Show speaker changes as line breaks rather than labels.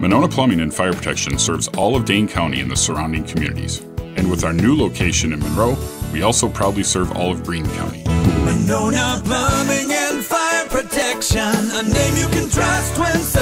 Monona Plumbing and Fire Protection serves all of Dane County and the surrounding communities. And with our new location in Monroe, we also proudly serve all of Green County.
Monona Plumbing and Fire Protection, a name you can trust. when.